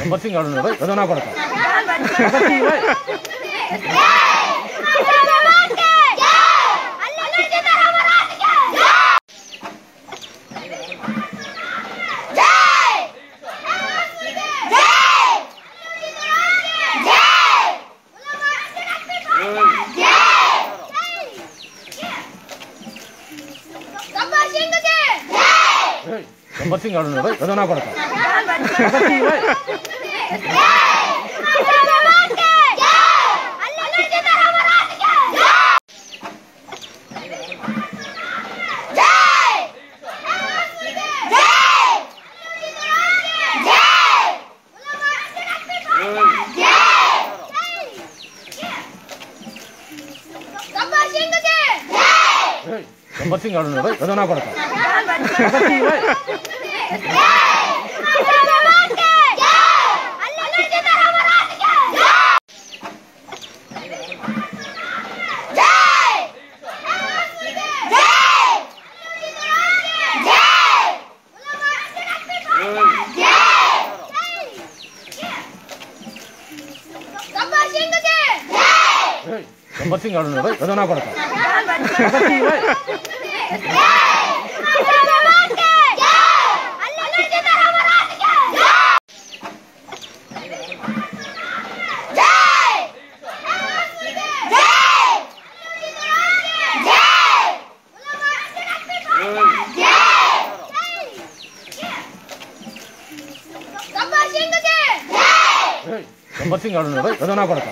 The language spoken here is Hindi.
भगत सिंह आउनु भाइ भजना पड्छ भगत सिंह भाइ भगत सिंह आउनु भाइ भजना गम्बत सिंह गर्नु भाइ గబ్బర్ సింగ్ ఆడు భయ్ అదో నా కొడక గబ్బర్ సింగ్ భయ్ 頑張ってんがあるのかい？あだ名から。